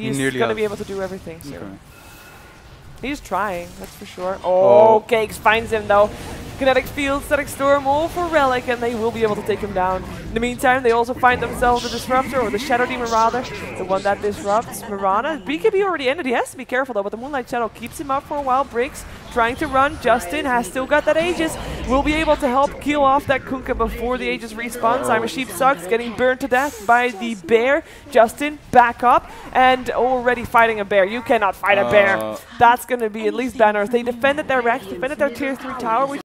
He's nearly going to be able to do everything. So. Okay. He's trying, that's for sure. Oh. Oh, Cakes finds him though. Kinetic Field, Static Storm, all for Relic, and they will be able to take him down. In the meantime, they also find themselves the Disruptor, or the Shadow Demon rather, the one that disrupts Mirana. BKB already ended, he has to be careful though, but the Moonlight Shadow keeps him up for a while. Briggs trying to run, Justin has still got that Aegis, will be able to help kill off that Kunkka before the Aegis respawns. I'm a Sheep sucks, getting burned to death by the bear. Justin, back up, and already fighting a bear. You cannot fight a bear. Uh, That's going to be at least Banner. They defended their rax, defended their tier 3 tower, which